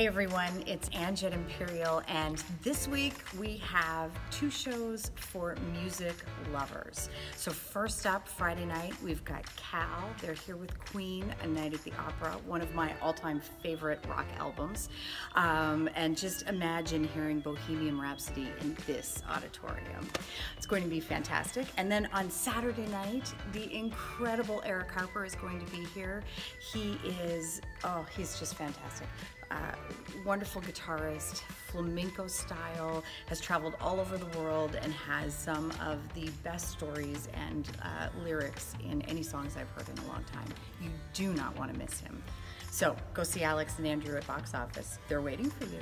Hey everyone, it's Angie at Imperial, and this week we have two shows for music lovers. So, first up, Friday night, we've got Cal. They're here with Queen, A Night at the Opera, one of my all time favorite rock albums. Um, and just imagine hearing Bohemian Rhapsody in this auditorium. It's going to be fantastic. And then on Saturday night, the incredible Eric Harper is going to be here. He is, oh, he's just fantastic wonderful guitarist, flamenco style, has traveled all over the world and has some of the best stories and uh, lyrics in any songs I've heard in a long time. You do not want to miss him. So go see Alex and Andrew at Box Office. They're waiting for you.